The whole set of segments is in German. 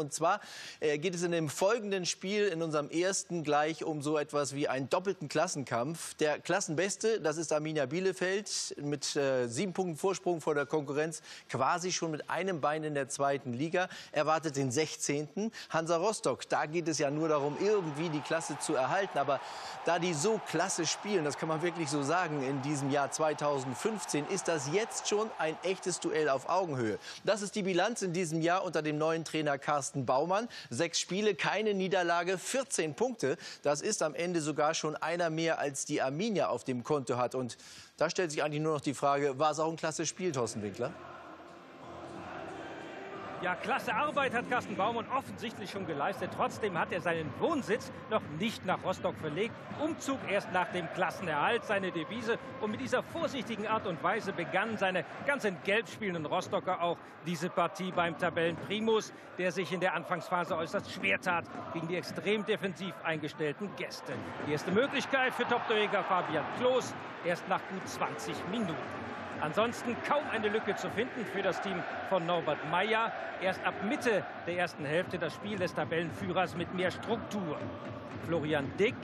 Und zwar äh, geht es in dem folgenden Spiel in unserem ersten gleich um so etwas wie einen doppelten Klassenkampf. Der Klassenbeste, das ist Arminia Bielefeld mit äh, sieben Punkten Vorsprung vor der Konkurrenz, quasi schon mit einem Bein in der zweiten Liga, erwartet den 16. Hansa Rostock, da geht es ja nur darum, irgendwie die Klasse zu erhalten. Aber da die so klasse spielen, das kann man wirklich so sagen, in diesem Jahr 2015, ist das jetzt schon ein echtes Duell auf Augenhöhe. Das ist die Bilanz in diesem Jahr unter dem neuen Trainer Carsten Baumann. Sechs Spiele, keine Niederlage, 14 Punkte. Das ist am Ende sogar schon einer mehr, als die Arminia auf dem Konto hat. Und da stellt sich eigentlich nur noch die Frage, war es auch ein klasse Spiel, Thorsten Winkler? Ja, klasse Arbeit hat Carsten Baumann offensichtlich schon geleistet. Trotzdem hat er seinen Wohnsitz noch nicht nach Rostock verlegt. Umzug erst nach dem Klassenerhalt, seine Devise. Und mit dieser vorsichtigen Art und Weise begannen seine ganzen gelb spielenden Rostocker auch diese Partie beim Tabellenprimus, der sich in der Anfangsphase äußerst schwer tat gegen die extrem defensiv eingestellten Gäste. Die erste Möglichkeit für Top-Torjäger Fabian Klos erst nach gut 20 Minuten. Ansonsten kaum eine Lücke zu finden für das Team von Norbert Meyer. Erst ab Mitte der ersten Hälfte das Spiel des Tabellenführers mit mehr Struktur. Florian Dick.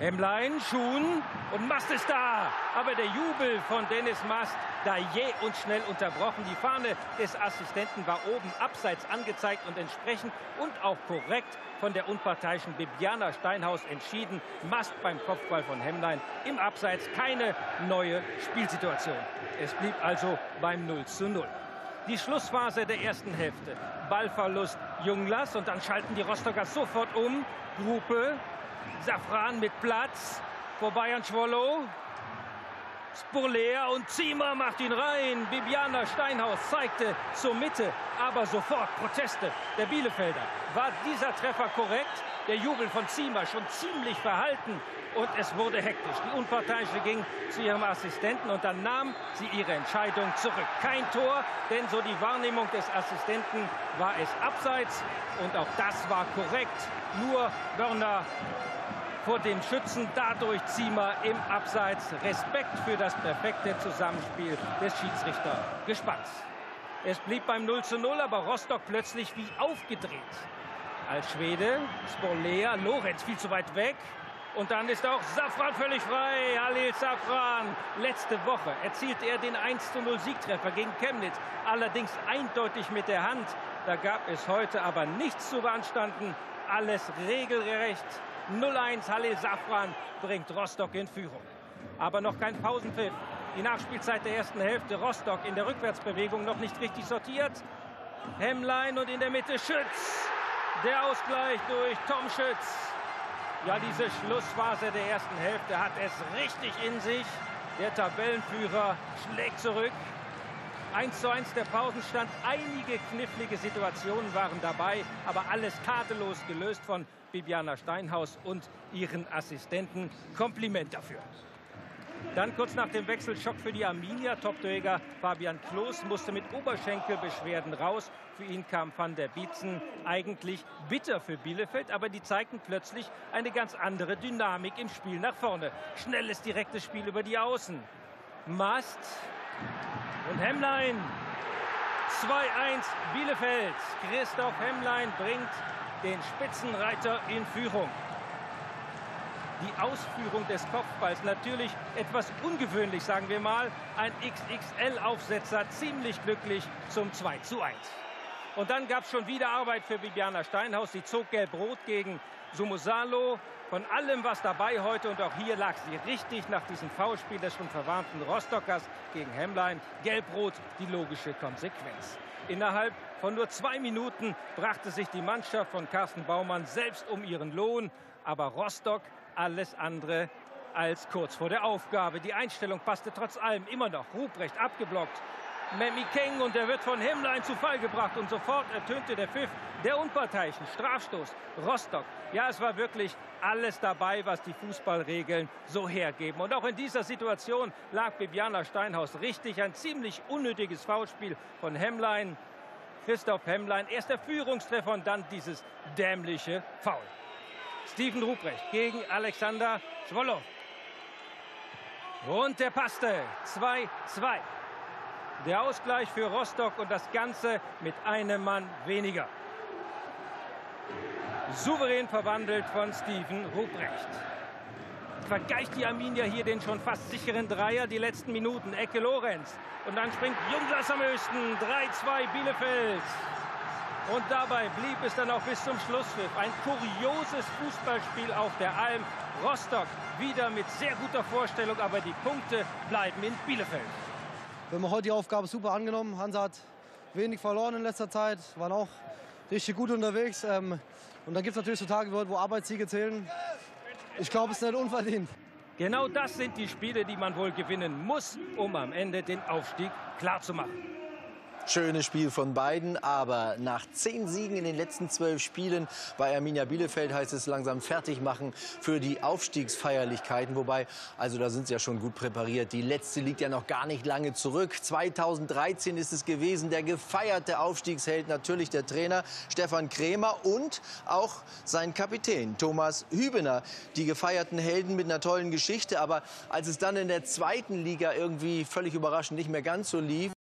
Hemlein, Schuhn und Mast ist da. Aber der Jubel von Dennis Mast da jäh und schnell unterbrochen. Die Fahne des Assistenten war oben abseits angezeigt und entsprechend und auch korrekt von der unparteiischen Bibiana Steinhaus entschieden. Mast beim Kopfball von Hemmlein im Abseits keine neue Spielsituation. Es blieb also beim 0 zu 0. Die Schlussphase der ersten Hälfte. Ballverlust Junglas und dann schalten die Rostocker sofort um. Gruppe, Safran mit Platz, vorbei an Schwollow. Spurleer und Ziemer macht ihn rein. Bibiana Steinhaus zeigte zur Mitte, aber sofort Proteste der Bielefelder. War dieser Treffer korrekt? Der Jubel von Ziemer schon ziemlich verhalten und es wurde hektisch. Die Unparteiische ging zu ihrem Assistenten und dann nahm sie ihre Entscheidung zurück. Kein Tor, denn so die Wahrnehmung des Assistenten war es abseits und auch das war korrekt. Nur Börner vor dem Schützen, dadurch Ziemer im Abseits. Respekt für das perfekte Zusammenspiel des Schiedsrichtergespanns. Es blieb beim 0 zu 0, aber Rostock plötzlich wie aufgedreht. Als Schwede, Sporlea, Lorenz viel zu weit weg. Und dann ist auch Safran völlig frei. Halil Safran. Letzte Woche erzielte er den 1 zu 0 Siegtreffer gegen Chemnitz. Allerdings eindeutig mit der Hand. Da gab es heute aber nichts zu beanstanden. Alles regelrecht 0-1 Halil Safran bringt Rostock in Führung. Aber noch kein Pausenpfiff. Die Nachspielzeit der ersten Hälfte. Rostock in der Rückwärtsbewegung noch nicht richtig sortiert. Hemmlein und in der Mitte Schütz. Der Ausgleich durch Tom Schütz. Ja, diese Schlussphase der ersten Hälfte hat es richtig in sich. Der Tabellenführer schlägt zurück. 1 zu 1 der Pausenstand. Einige knifflige Situationen waren dabei, aber alles tadellos gelöst von Bibiana Steinhaus und ihren Assistenten. Kompliment dafür. Dann kurz nach dem Wechsel Schock für die Arminia. Topträger Fabian Klos musste mit Oberschenkelbeschwerden raus. Für ihn kam Van der Bietzen eigentlich bitter für Bielefeld, aber die zeigten plötzlich eine ganz andere Dynamik im Spiel nach vorne. Schnelles, direktes Spiel über die Außen. Mast und Hemmlein. 2-1 Bielefeld. Christoph Hemmlein bringt den Spitzenreiter in Führung. Die Ausführung des Kopfballs natürlich etwas ungewöhnlich, sagen wir mal. Ein XXL-Aufsetzer, ziemlich glücklich zum 2 zu 1. Und dann gab es schon wieder Arbeit für Bibiana Steinhaus. Sie zog gelb-rot gegen Sumosalo. Von allem, was dabei heute und auch hier lag sie richtig nach diesem Foulspiel des schon verwarnten Rostockers gegen Hemmlein. Gelb-rot die logische Konsequenz. Innerhalb von nur zwei Minuten brachte sich die Mannschaft von Carsten Baumann selbst um ihren Lohn. Aber Rostock alles andere als kurz vor der Aufgabe. Die Einstellung passte trotz allem immer noch. Ruprecht abgeblockt. Memmi Keng und der wird von Himmlein zu Fall gebracht und sofort ertönte der Pfiff der Unparteiischen. Strafstoß, Rostock. Ja, es war wirklich alles dabei, was die Fußballregeln so hergeben. Und auch in dieser Situation lag Bibiana Steinhaus richtig. Ein ziemlich unnötiges Foulspiel von Hemmlein. Christoph Hemmlein, erst der Führungstreffer und dann dieses dämliche Foul. Steven Ruprecht gegen Alexander Schwollow. Und der passte. 2-2. Der Ausgleich für Rostock und das Ganze mit einem Mann weniger. Souverän verwandelt von Steven Ruprecht. Vergleicht die Arminia hier den schon fast sicheren Dreier die letzten Minuten. Ecke Lorenz. Und dann springt Junglas am höchsten. 3-2 Bielefeld. Und dabei blieb es dann auch bis zum Schlusspfiff. Ein kurioses Fußballspiel auf der Alm. Rostock wieder mit sehr guter Vorstellung, aber die Punkte bleiben in Bielefeld. Wir haben heute die Aufgabe super angenommen. Hansa hat wenig verloren in letzter Zeit, waren auch richtig gut unterwegs. Ähm, und dann gibt es natürlich so Tage, wo Arbeitssiege zählen. Ich glaube, es ist nicht unverdient. Genau das sind die Spiele, die man wohl gewinnen muss, um am Ende den Aufstieg klarzumachen. Schönes Spiel von beiden, aber nach zehn Siegen in den letzten zwölf Spielen bei Arminia Bielefeld heißt es langsam fertig machen für die Aufstiegsfeierlichkeiten. Wobei, also da sind sie ja schon gut präpariert. Die letzte liegt ja noch gar nicht lange zurück. 2013 ist es gewesen. Der gefeierte Aufstiegsheld natürlich der Trainer Stefan Krämer und auch sein Kapitän Thomas Hübener. Die gefeierten Helden mit einer tollen Geschichte. Aber als es dann in der zweiten Liga irgendwie völlig überraschend nicht mehr ganz so lief,